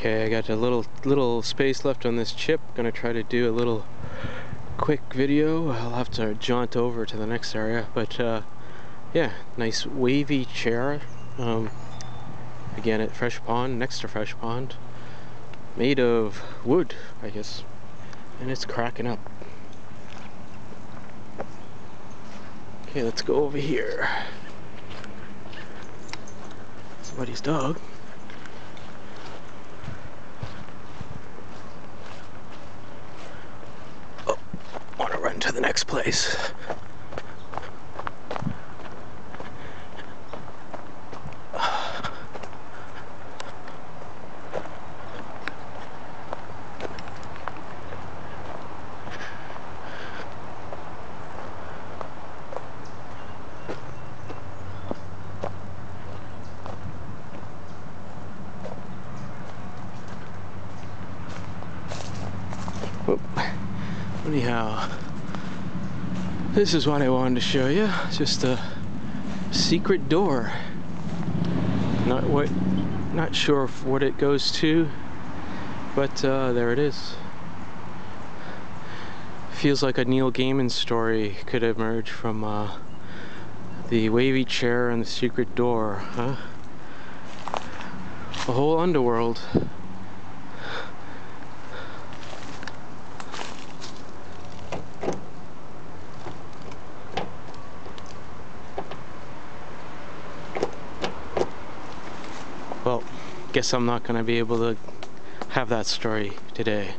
Okay, I got a little little space left on this chip. Gonna try to do a little quick video. I'll have to jaunt over to the next area, but uh, yeah, nice wavy chair. Um, again at Fresh Pond, next to Fresh Pond, made of wood, I guess, and it's cracking up. Okay, let's go over here. Somebody's dog. To the next place. Anyhow, this is what I wanted to show you. Just a secret door. Not what, not sure what it goes to, but uh, there it is. Feels like a Neil Gaiman story could emerge from uh, the wavy chair and the secret door, huh? A whole underworld. Well, guess I'm not going to be able to have that story today.